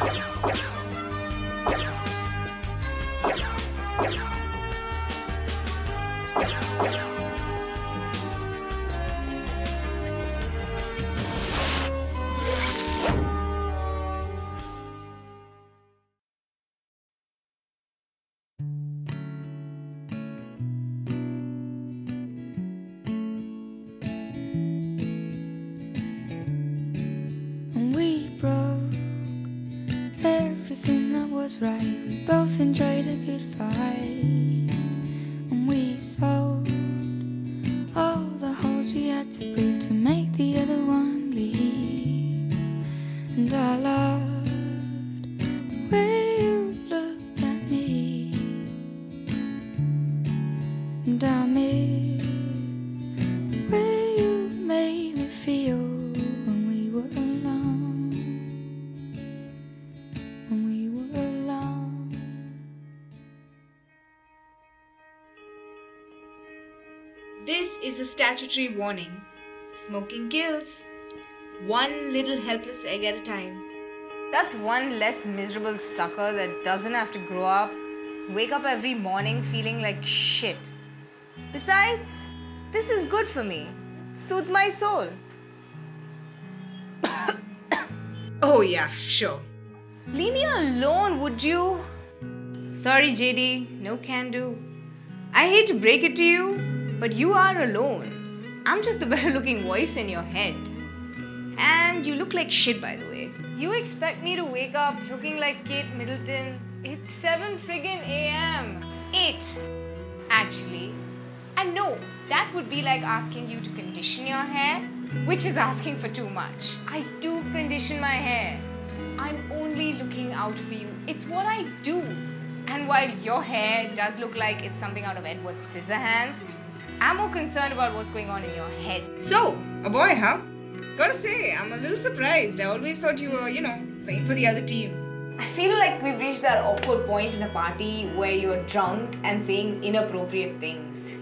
よいしょ。Was right. We both enjoyed a good fight. And we sold all the holes we had to prove to make the other one leave. And I loved the way you looked at me. And I miss statutory warning. Smoking kills. One little helpless egg at a time. That's one less miserable sucker that doesn't have to grow up, wake up every morning feeling like shit. Besides, this is good for me. Suits my soul. Oh, yeah, sure. Leave me alone, would you? Sorry, JD, no can do. I hate to break it to you, but you are alone. I'm just the better looking voice in your head. And you look like shit, by the way. You expect me to wake up looking like Kate Middleton? It's 7 friggin' AM. 8, actually. And no, that would be like asking you to condition your hair, which is asking for too much. I do condition my hair. I'm only looking out for you. It's what I do. And while your hair does look like it's something out of Edward Scissorhands, I'm more concerned about what's going on in your head. So, a boy, huh? Gotta say, I'm a little surprised. I always thought you were, you know, playing for the other team. I feel like we've reached that awkward point in a party where you're drunk and saying inappropriate things.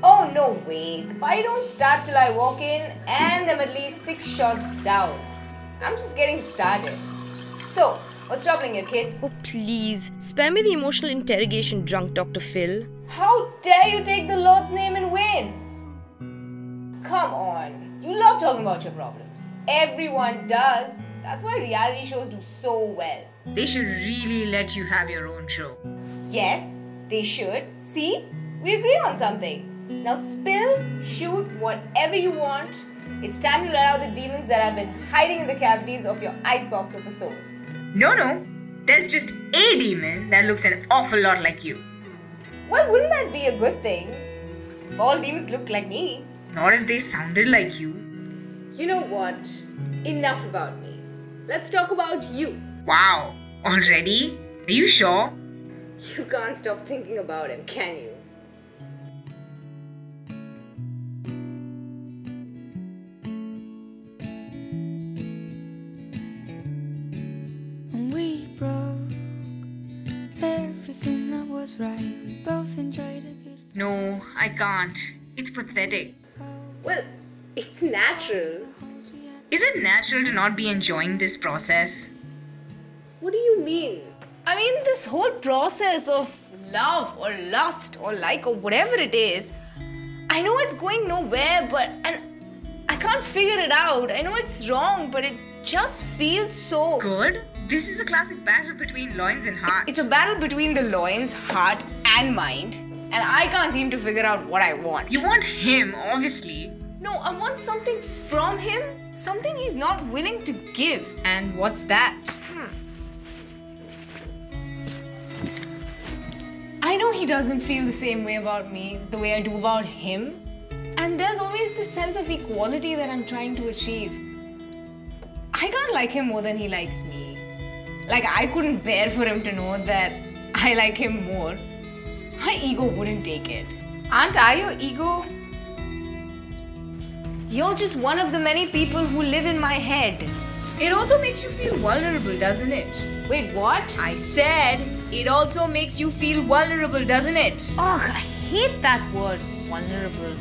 Oh, no way. The party don't start till I walk in and I'm at least six shots down. I'm just getting started. So, what's troubling you, kid? Oh, please. Spare me the emotional interrogation, drunk Dr. Phil. How dare you take the Lord's name in vain? Come on. You love talking about your problems. Everyone does. That's why reality shows do so well. They should really let you have your own show. Yes, they should. See? We agree on something. Now spill, shoot, whatever you want. It's time to let out the demons that have been hiding in the cavities of your icebox of a soul. No, no. There's just a demon that looks an awful lot like you. Well, wouldn't that be a good thing? If all demons looked like me. Not if they sounded like you. You know what? Enough about me. Let's talk about you. Wow. Already? Are you sure? You can't stop thinking about him, can you? No, I can't. It's pathetic. Well, it's natural. Is it natural to not be enjoying this process? What do you mean? I mean, this whole process of love or lust or like or whatever it is, I know it's going nowhere, but and I can't figure it out. I know it's wrong, but it just feels so. Good. This is a classic battle between loins and heart. It's a battle between the loins, heart, and mind, and I can't seem to figure out what I want. You want him, obviously. No, I want something from him, something he's not willing to give. And what's that? Hmm. I know he doesn't feel the same way about me the way I do about him. And there's always this sense of equality that I'm trying to achieve. I can't like him more than he likes me. Like, I couldn't bear for him to know that I like him more. My ego wouldn't take it. Aren't I your ego? You're just one of the many people who live in my head. It also makes you feel vulnerable, doesn't it? Wait, what? I said it also makes you feel vulnerable, doesn't it? Ugh, I hate that word, vulnerable.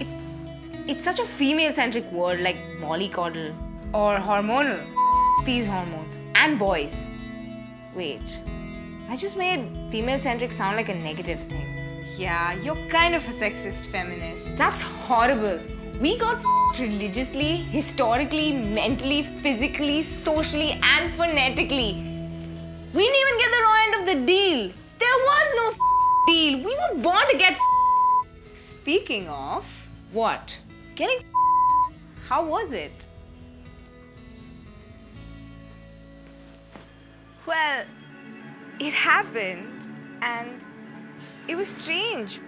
It's it's such a female-centric word like mollycoddle or hormonal. These hormones and boys. Wait, I just made female centric sound like a negative thing. Yeah, you're kind of a sexist feminist. That's horrible. We got religiously, historically, mentally, physically, socially, and phonetically. We didn't even get the raw end of the deal. There was no deal. We were born to get Speaking of, what? Getting how was it? Well, it happened and it was strange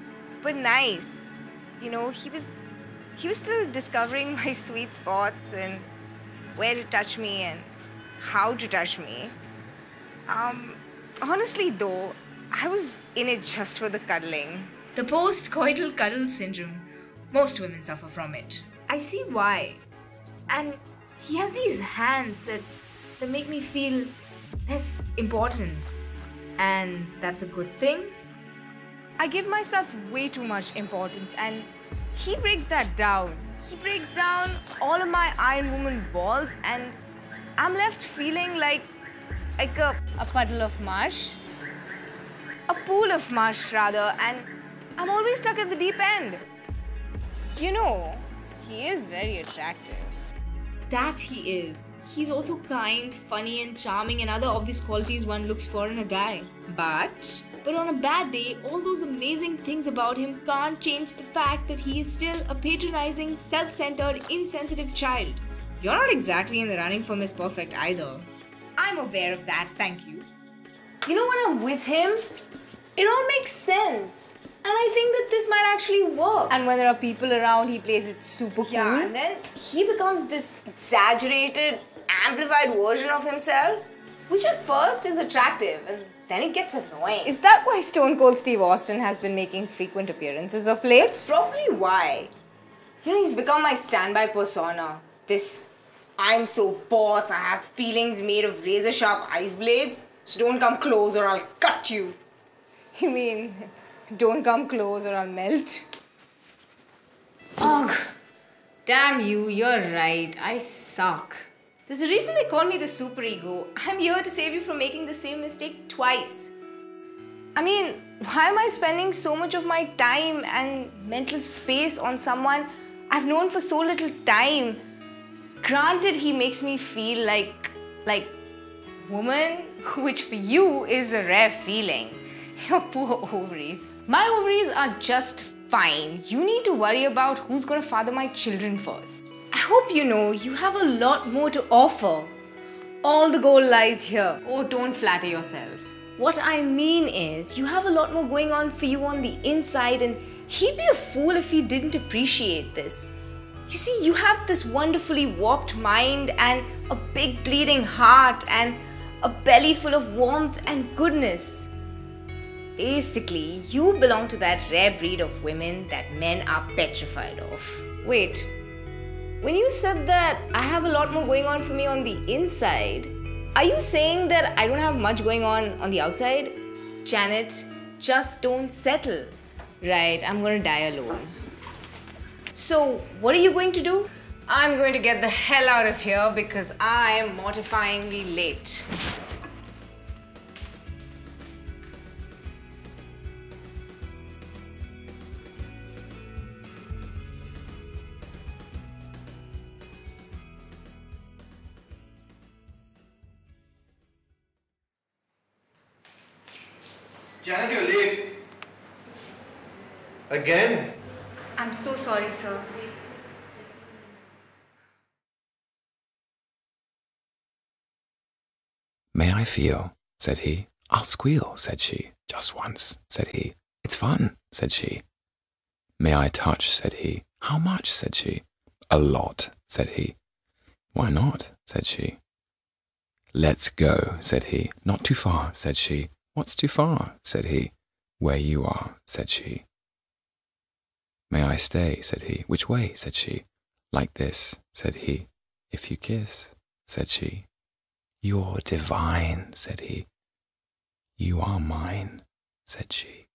but nice. You know, he was he was still discovering my sweet spots and where to touch me and how to touch me. Um, honestly though, I was in it just for the cuddling. The post-coital cuddle syndrome. Most women suffer from it. I see why. And he has these hands that that make me feel less important. And that's a good thing. I give myself way too much importance and he breaks that down. He breaks down all of my Iron Woman balls and I'm left feeling like like a, a puddle of mush. A pool of mush rather and I'm always stuck at the deep end. You know, he is very attractive. That he is. He's also kind, funny, and charming, and other obvious qualities one looks for in a guy. But, but on a bad day, all those amazing things about him can't change the fact that he is still a patronizing, self centered, insensitive child. You're not exactly in the running for Miss Perfect either. I'm aware of that, thank you. You know, when I'm with him, it all makes sense. And I think that this might actually work. And when there are people around, he plays it super cool. Yeah, and then he becomes this exaggerated, amplified version of himself, which at first is attractive and then it gets annoying. Is that why Stone Cold Steve Austin has been making frequent appearances of late? That's probably why. You know, he's become my standby persona. This I'm so boss, I have feelings made of razor sharp ice blades, so don't come close or I'll cut you. You mean don't come close or I'll melt. Ugh. Damn you, you're right. I suck. There's a reason they call me the super ego. I'm here to save you from making the same mistake twice. I mean, why am I spending so much of my time and mental space on someone I've known for so little time? Granted, he makes me feel like, like, woman, which for you is a rare feeling. Your poor ovaries. My ovaries are just fine. You need to worry about who's gonna father my children first. I hope you know you have a lot more to offer. All the gold lies here. Oh, don't flatter yourself. What I mean is, you have a lot more going on for you on the inside, and he'd be a fool if he didn't appreciate this. You see, you have this wonderfully warped mind and a big bleeding heart and a belly full of warmth and goodness. Basically, you belong to that rare breed of women that men are petrified of. Wait, when you said that I have a lot more going on for me on the inside, are you saying that I don't have much going on on the outside? Janet, just don't settle. Right, I'm gonna die alone. So, what are you going to do? I'm going to get the hell out of here because I am mortifyingly late. Janet, you're late. Again? I'm so sorry, sir. May I feel? said he. I'll squeal, said she. Just once, said he. It's fun, said she. May I touch? said he. How much? said she. A lot, said he. Why not? said she. Let's go, said he. Not too far, said she. What's too far? said he. Where you are, said she. May I stay? said he. Which way? said she. Like this, said he. If you kiss, said she. You're divine, said he. You are mine, said she.